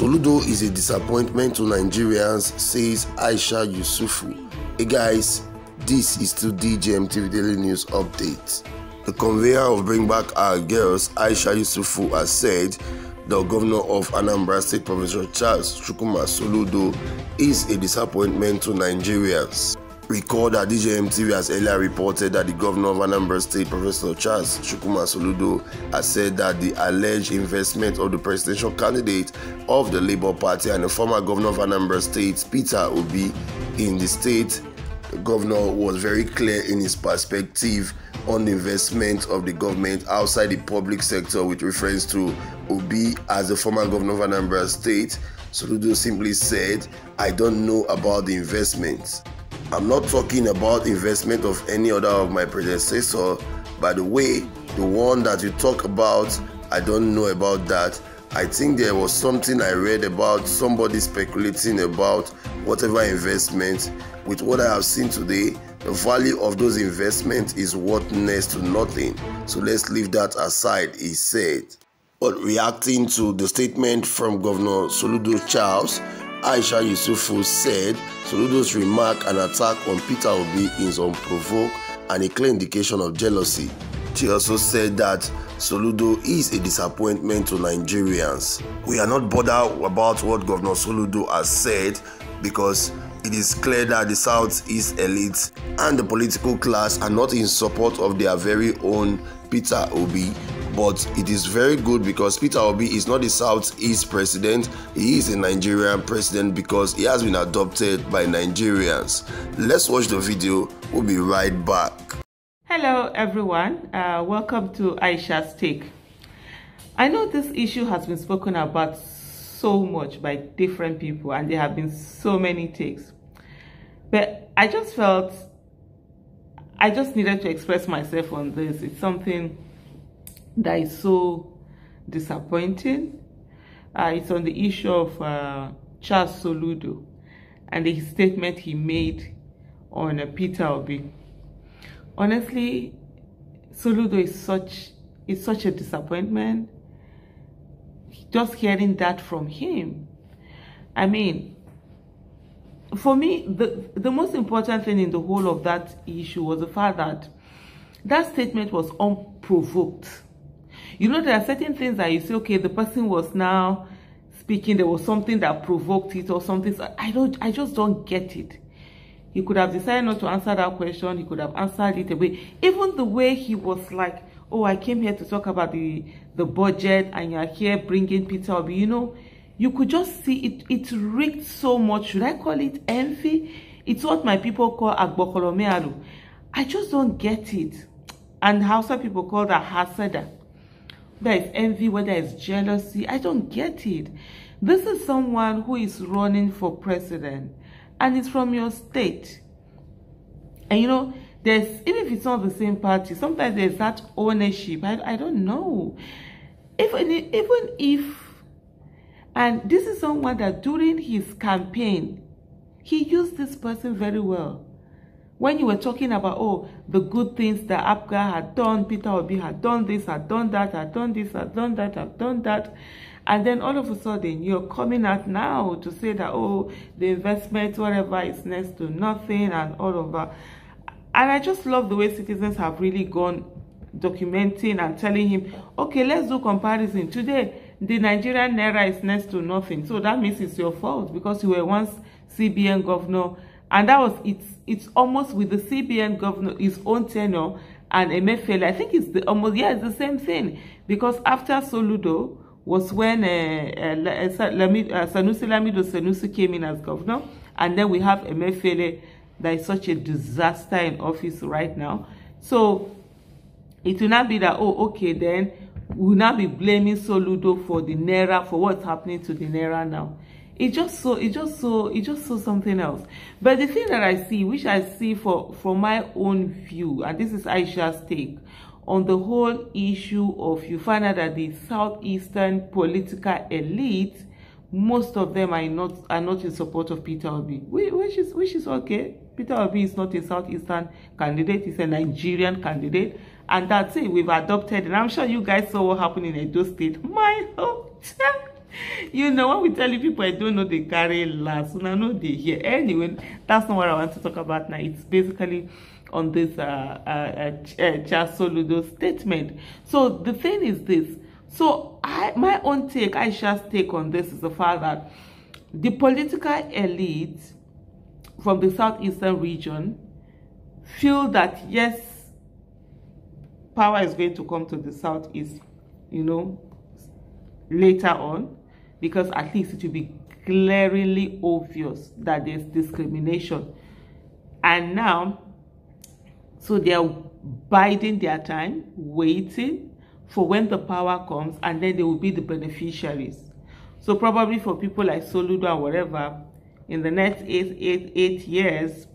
is a disappointment to Nigerians, says Aisha Yusufu. Hey guys, this is to DGMTV Daily News Update. The conveyor of Bring Back Our Girls, Aisha Yusufu, has said the governor of Anambra State, Professor Charles Chukwuma Soludo, is a disappointment to Nigerians. Recall that DJMTV has earlier reported that the governor of Anambra State, Professor Charles Chukwuma Soludo, has said that the alleged investment of the presidential candidate of the Labour Party and the former governor of Anambra State, Peter Obi, in the state, the governor was very clear in his perspective on the investment of the government outside the public sector with reference to Obi as the former governor of Anambra State. Soludo simply said, I don't know about the investments. I'm not talking about investment of any other of my predecessor. By the way, the one that you talk about, I don't know about that. I think there was something I read about somebody speculating about whatever investment. With what I have seen today, the value of those investments is worth next to nothing. So let's leave that aside, he said. But reacting to the statement from Governor Soludo Charles, Aisha Yusufu said Soludo's remark and attack on Peter Obi is unprovoked and a clear indication of jealousy. She also said that Soludo is a disappointment to Nigerians. We are not bothered about what Governor Soludo has said because it is clear that the Southeast elite and the political class are not in support of their very own Peter Obi but it is very good because Peter Obi is not the Southeast president, he is a Nigerian president because he has been adopted by Nigerians. Let's watch the video, we'll be right back. Hello everyone, uh, welcome to Aisha's Take. I know this issue has been spoken about so much by different people and there have been so many takes. But I just felt I just needed to express myself on this. It's something that is so disappointing. Uh, it's on the issue of uh, Charles Soludo and the statement he made on uh, Peter Obi. Honestly, Soludo is such is such a disappointment. Just hearing that from him, I mean, for me, the the most important thing in the whole of that issue was the fact that that statement was unprovoked you know, there are certain things that you say, okay, the person was now speaking, there was something that provoked it or something. So I don't, I just don't get it. He could have decided not to answer that question. He could have answered it away. Even the way he was like, oh, I came here to talk about the, the budget and you're here bringing Peter Obi. You know, you could just see it, it reeked so much. Should I call it envy? It's what my people call agbokolomealu. I just don't get it. And Hausa people call that hasada there is envy, whether it's jealousy. I don't get it. This is someone who is running for president and it's from your state. And you know, there's even if it's not the same party, sometimes there's that ownership. I, I don't know. Even, even if, and this is someone that during his campaign, he used this person very well when you were talking about, oh, the good things that APGA had done, Peter Obi had done this, had done that, had done this, had done that, had done that, and then all of a sudden you're coming out now to say that, oh, the investment, whatever, is next to nothing and all of that. And I just love the way citizens have really gone documenting and telling him, okay, let's do comparison. Today, the Nigerian Naira is next to nothing. So that means it's your fault because you were once CBN governor and that was it's it's almost with the CBN governor his own tenure and Emefiele. I think it's the almost yeah it's the same thing because after Soludo was when uh, uh, uh, Sanusi Lamido Sanusi came in as governor, and then we have Emefiele that is such a disaster in office right now. So it will not be that oh okay then we'll not be blaming Soludo for the naira for what's happening to the naira now it just so it just so it just so something else. But the thing that i see which i see for from my own view and this is aisha's take on the whole issue of you find out that the southeastern political elite most of them are not are not in support of peter obi which is which is okay. Peter obi is not a southeastern candidate he's a nigerian candidate and that's it. We've adopted and i'm sure you guys saw what happened in edo state. My you know when we tell you people i don't know they carry last and i know they hear anyway that's not what i want to talk about now it's basically on this uh, uh, uh, uh statement. So the thing is this. So I, my own take, I Aisha's take on this is the fact that the political elite from the southeastern region feel that yes, power is going to come to the southeast, you know, later on, because at least it will be glaringly obvious that there's discrimination. And now, so they are biding their time, waiting for when the power comes, and then they will be the beneficiaries. So probably for people like Soludo and whatever, in the next eight, eight, eight years,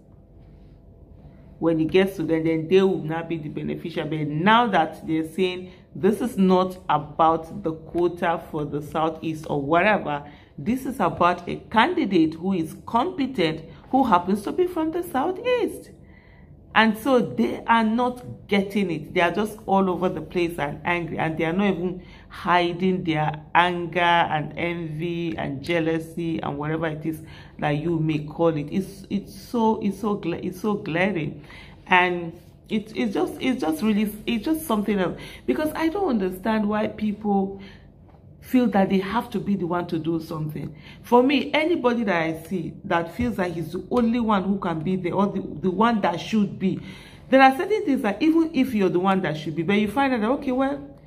when it gets to them, then they will not be the beneficiary. But now that they're saying this is not about the quota for the Southeast or whatever, this is about a candidate who is competent, who happens to be from the Southeast. And so they are not getting it. They are just all over the place and angry. And they are not even hiding their anger and envy and jealousy and whatever it is that you may call it. It's it's so it's so it's so glaring. And it, it's just it's just really it's just something else because I don't understand why people feel that they have to be the one to do something. For me, anybody that I see that feels that he's the only one who can be there or the, the one that should be, there are certain things that even if you're the one that should be, but you find out that, okay, well,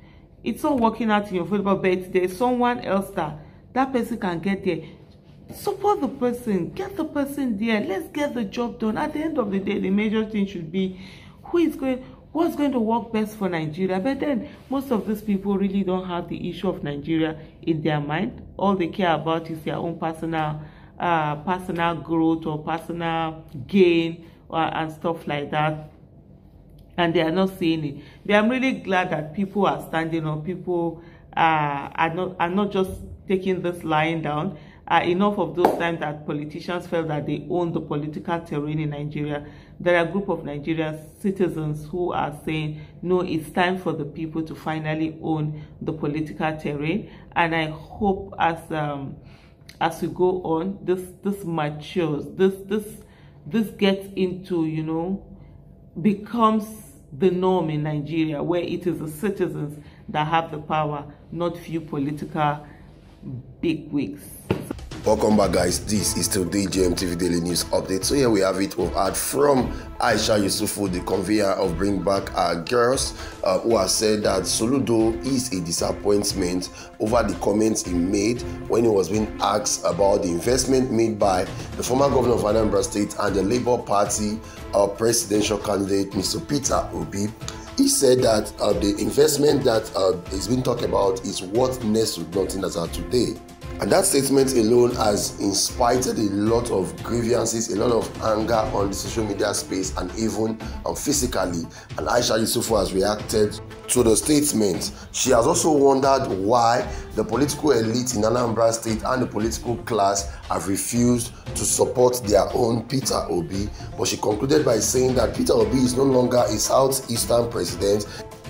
it's not working out in your favor, but there's someone else that that person can get there. Support the person, get the person there, let's get the job done. At the end of the day, the major thing should be who is going what's going to work best for Nigeria. But then most of these people really don't have the issue of Nigeria in their mind. All they care about is their own personal uh, personal growth or personal gain or, uh, and stuff like that. And they are not seeing it. But I'm really glad that people are standing up. People uh, are not are not just taking this lying down. Uh, enough of those times that politicians felt that they own the political terrain in Nigeria there are a group of Nigerian citizens who are saying, no, it's time for the people to finally own the political terrain. And I hope as um, as we go on, this this matures, this this this gets into, you know, becomes the norm in Nigeria, where it is the citizens that have the power, not few political bigwigs. Welcome back guys, this is still DJMTV Daily News Update. So here we have it, we've heard from Aisha Yusufu, the convener of Bring Back Our Girls, uh, who has said that Soludo is a disappointment over the comments he made when he was being asked about the investment made by the former governor of Anambra State and the Labour Party uh, presidential candidate Mr. Peter Obi he said that uh, the investment that uh, is being talked about is worth next to nothing as of today. And that statement alone has inspired a lot of grievances, a lot of anger on the social media space and even um, physically. And Aisha Yusufu has reacted to the statement. She has also wondered why the political elite in Anambra State and the political class have refused to support their own Peter Obi. But she concluded by saying that Peter Obi is no longer a Southeastern president.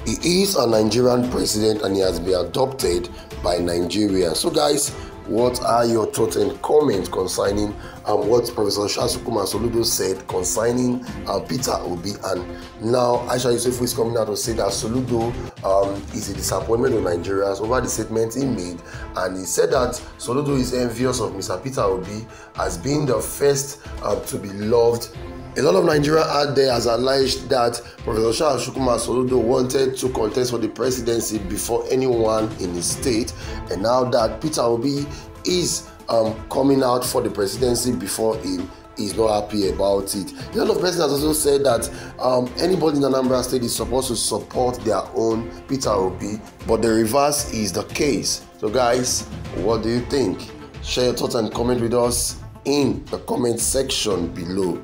He is a Nigerian president and he has been adopted by Nigeria. So, guys, what are your thoughts and comments concerning um, what Professor Shasukuma Soludo said concerning uh, Peter Obi? And now Aisha Yusufu is coming out to say that Soludo um, is a disappointment with Nigerians over the statement he made. And he said that Soludo is envious of Mr. Peter Obi as being the first uh, to be loved a lot of Nigeria out there has alleged that Professor Charles Shukuma Soludo wanted to contest for the presidency before anyone in his state, and now that Peter Obi is um, coming out for the presidency before him, he's not happy about it. A lot of presidents also said that um, anybody in Anambra State is supposed to support their own Peter Obi, but the reverse is the case. So, guys, what do you think? Share your thoughts and comment with us in the comment section below.